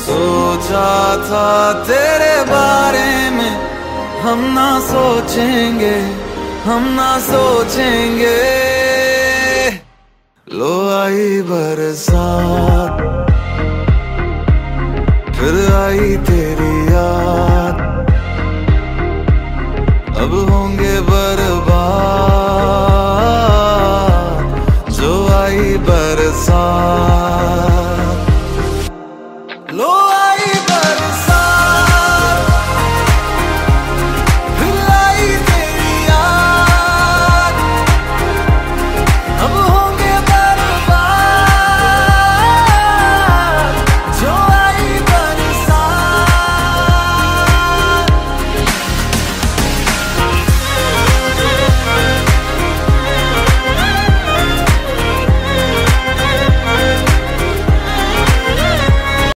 सोचा था तेरे बारे में हम ना सोचेंगे, हम ना सोचेंगे। लो आई बरसात, फिर आई तेरी याद। अब होंगे बर्बाद, जो आई बरसात। लो